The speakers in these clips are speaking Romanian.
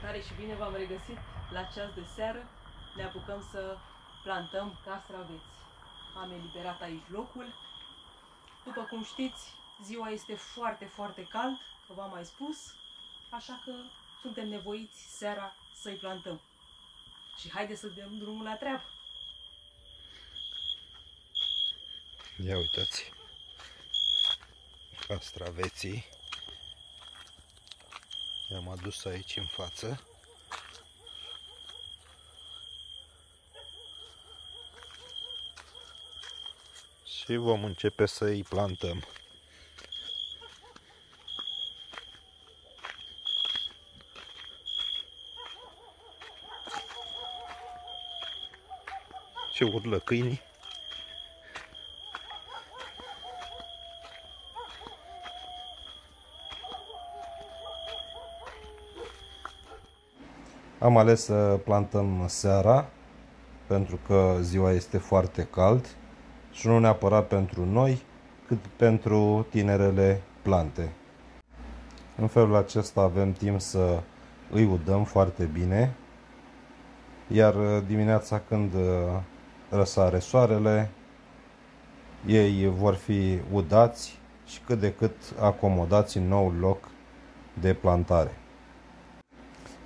Salutare și bine v-am regăsit la ceas de seară. Ne apucăm să plantăm castraveți. Am eliberat aici locul. După cum știți, ziua este foarte, foarte cald, că v-am mai spus, așa că suntem nevoiți seara să-i plantăm. Și haide să dăm drumul la treabă. Ia uitați castraveții i-am adus aici în față. Și vom începe să îi plantăm. Ce urlă câinii Am ales să plantăm seara pentru că ziua este foarte cald și nu neapărat pentru noi, cât pentru tinerele plante. În felul acesta avem timp să îi udăm foarte bine, iar dimineața când răsare soarele, ei vor fi udați și cât de cât acomodați în nou loc de plantare.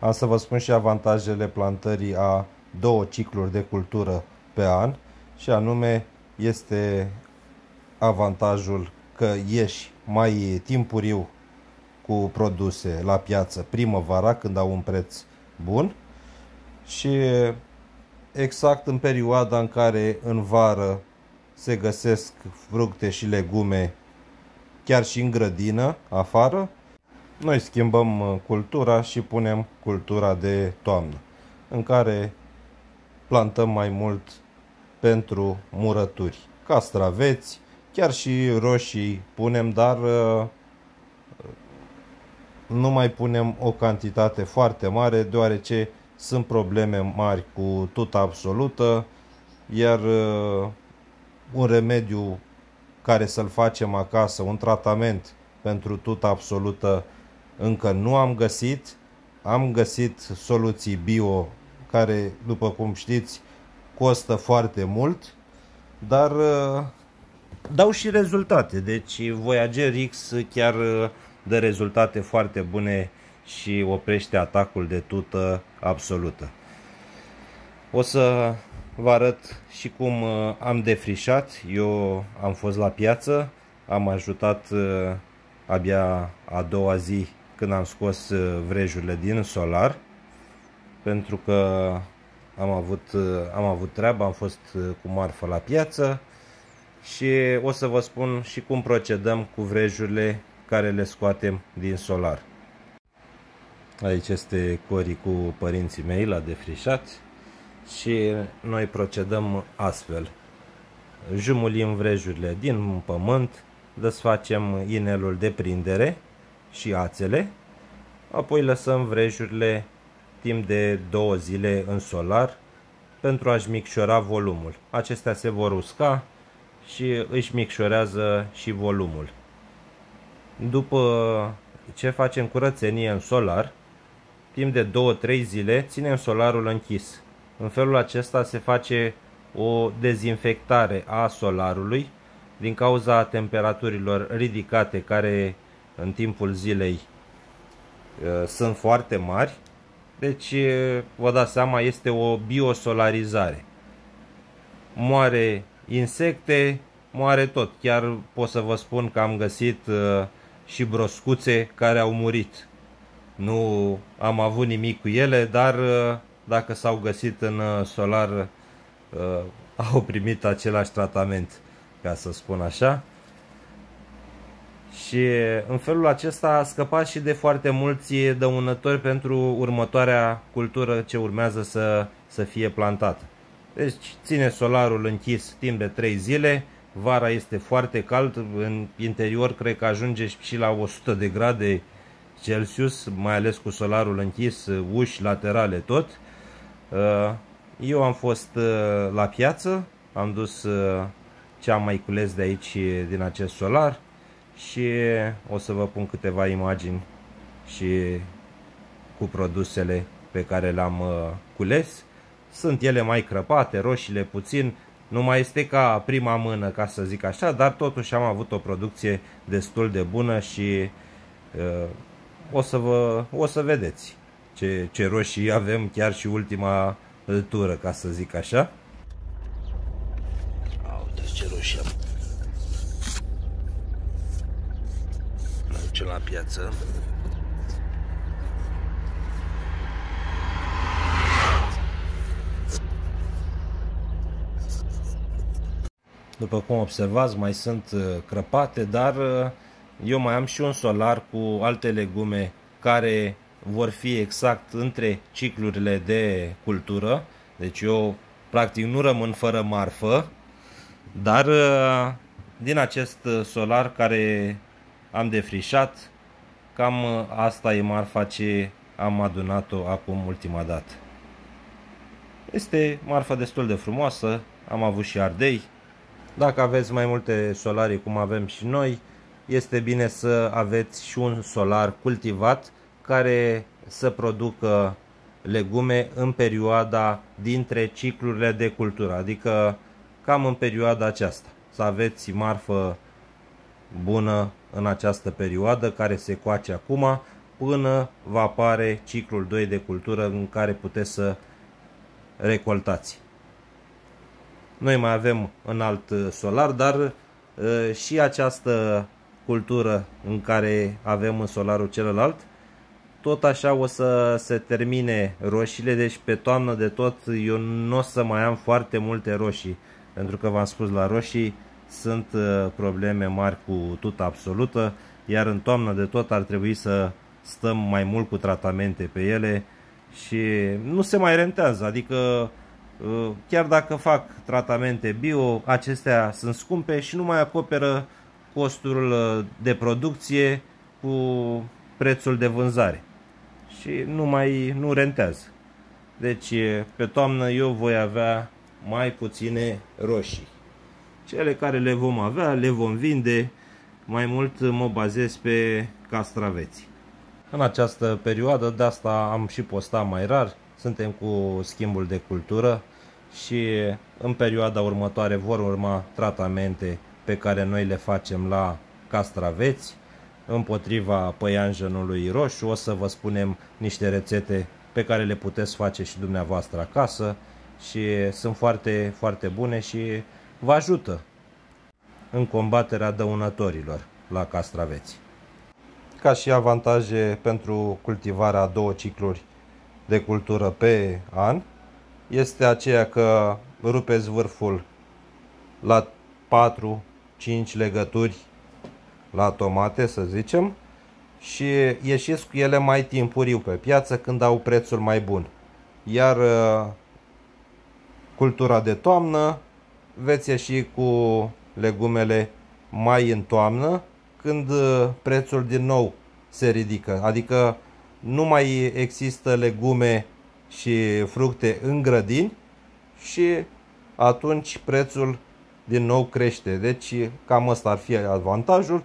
Am să vă spun și avantajele plantării a două cicluri de cultură pe an și anume este avantajul că ieși mai timpuriu cu produse la piață primăvara când au un preț bun și exact în perioada în care în vară se găsesc fructe și legume chiar și în grădină afară, noi schimbăm uh, cultura și punem cultura de toamnă, în care plantăm mai mult pentru murături. Castraveți, chiar și roșii punem, dar uh, nu mai punem o cantitate foarte mare, deoarece sunt probleme mari cu tuta absolută, iar uh, un remediu care să-l facem acasă, un tratament pentru tuta absolută, încă nu am găsit. Am găsit soluții bio care, după cum știți, costă foarte mult, dar uh, dau și rezultate. Deci Voyager X chiar uh, dă rezultate foarte bune și oprește atacul de tută absolută. O să vă arăt și cum uh, am defrișat. Eu am fost la piață, am ajutat abia a doua zi când am scos uh, vrejurile din solar pentru că am avut, uh, am avut treabă, am fost uh, cu marfă la piață și o să vă spun și cum procedăm cu vrejurile care le scoatem din solar. Aici este Cori cu părinții mei la defrișat și noi procedăm astfel. Jumulim vrejurile din pământ, desfacem inelul de prindere și ațele, apoi lăsăm vrejurile timp de două zile în solar pentru a-și micșora volumul. Acestea se vor usca și își micșorează și volumul. După ce facem curățenie în solar, timp de 2-3 zile ținem solarul închis. În felul acesta se face o dezinfectare a solarului din cauza temperaturilor ridicate care în timpul zilei uh, sunt foarte mari. Deci, uh, vă dați seama, este o biosolarizare. Moare insecte, moare tot. Chiar pot să vă spun că am găsit uh, și broscuțe care au murit. Nu am avut nimic cu ele, dar dacă s-au găsit în solar, au primit același tratament, ca să spun așa. Și în felul acesta a scăpat și de foarte mulți dăunători pentru următoarea cultură ce urmează să, să fie plantată. Deci ține solarul închis timp de 3 zile, vara este foarte cald, în interior cred că ajunge și la 100 de grade Celsius, mai ales cu solarul închis, uși laterale tot. Uh, eu am fost uh, la piață, am dus uh, ce am mai cules de aici din acest solar, și o să vă pun câteva imagini și cu produsele pe care le-am uh, cules. Sunt ele mai crăpate, roșiile puțin, nu mai este ca prima mână, ca să zic așa, dar totuși am avut o producție destul de bună și uh, o, să vă, o să vedeți ce, ce roșii avem chiar și ultima tură, ca să zic așa. Uite ce roșii am. La piață. După cum observați, mai sunt uh, crăpate, dar uh, eu mai am și un solar cu alte legume care vor fi exact între ciclurile de cultură. Deci eu practic nu rămân fără marfă, dar uh, din acest solar care am defrișat, cam asta e marfa ce am adunat-o acum ultima dată. Este marfa destul de frumoasă, am avut și ardei, dacă aveți mai multe solari cum avem și noi, este bine să aveți și un solar cultivat care să producă legume în perioada dintre ciclurile de cultură, adică cam în perioada aceasta. Să aveți marfă bună în această perioadă care se coace acum până va apare ciclul 2 de cultură în care puteți să recoltați. Noi mai avem în alt uh, solar, dar uh, și această cultură în care avem în solarul celălalt, tot așa o să se termine roșiile, deci pe toamnă de tot eu nu o să mai am foarte multe roșii, pentru că v-am spus la roșii sunt uh, probleme mari cu tuta absolută, iar în toamnă de tot ar trebui să stăm mai mult cu tratamente pe ele și nu se mai rentează, adică Uh, chiar dacă fac tratamente bio, acestea sunt scumpe și nu mai acoperă costul uh, de producție cu prețul de vânzare și nu mai nu rentează. Deci pe toamnă eu voi avea mai puține roșii. Cele care le vom avea, le vom vinde, mai mult mă bazez pe castraveți. În această perioadă, de asta am și postat mai rar, suntem cu schimbul de cultură și în perioada următoare vor urma tratamente pe care noi le facem la castraveți împotriva păianjenului roșu. O să vă spunem niște rețete pe care le puteți face și dumneavoastră acasă și sunt foarte, foarte bune și vă ajută în combaterea dăunătorilor la castraveți. Ca și avantaje pentru cultivarea a două cicluri de cultură pe an, este aceea că rupeți vârful la 4-5 legături la tomate, să zicem, și ieșiți cu ele mai timpuriu pe piață când au prețul mai bun. Iar uh, cultura de toamnă veți ieși cu legumele mai în toamnă când uh, prețul din nou se ridică. Adică nu mai există legume și fructe în grădini și atunci prețul din nou crește. Deci cam ăsta ar fi avantajul.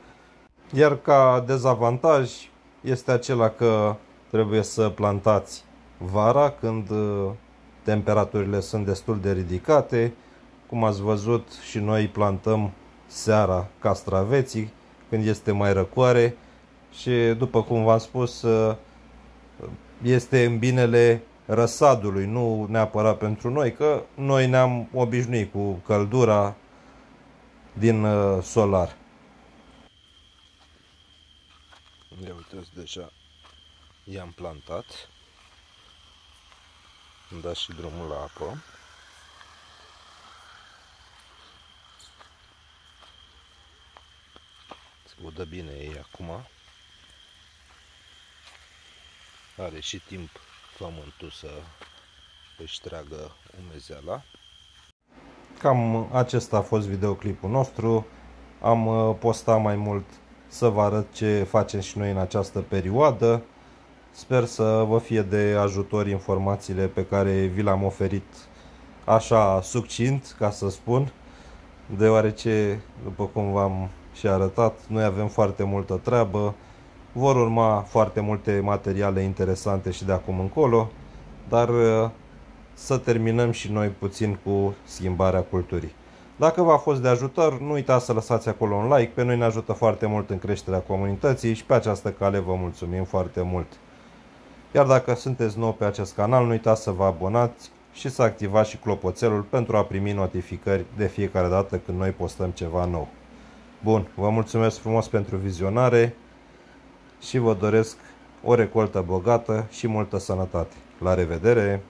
Iar ca dezavantaj este acela că trebuie să plantați vara când uh, temperaturile sunt destul de ridicate. Cum ați văzut și noi plantăm seara castraveții când este mai răcoare și după cum v-am spus uh, este în binele răsadului, nu neapărat pentru noi, că noi ne-am obișnuit cu căldura din uh, solar. Ia uitați, deja i-am plantat. Am dat și drumul la apă. Se udă bine ei acum. Are și timp pământul să își tragă umezeala. Cam acesta a fost videoclipul nostru. Am uh, postat mai mult să vă arăt ce facem și noi în această perioadă. Sper să vă fie de ajutor informațiile pe care vi le-am oferit așa succint, ca să spun, deoarece, după cum v-am și arătat, noi avem foarte multă treabă, Vor urma foarte multe materiale interesante și de acum încolo, dar uh, să terminăm și noi puțin cu schimbarea culturii. Dacă v-a fost de ajutor, nu uitați să lăsați acolo un like, pe noi ne ajută foarte mult în creșterea comunității și pe această cale vă mulțumim foarte mult. Iar dacă sunteți nou pe acest canal, nu uitați să vă abonați și să activați și clopoțelul pentru a primi notificări de fiecare dată când noi postăm ceva nou. Bun, vă mulțumesc frumos pentru vizionare și vă doresc o recoltă bogată și multă sănătate. La revedere!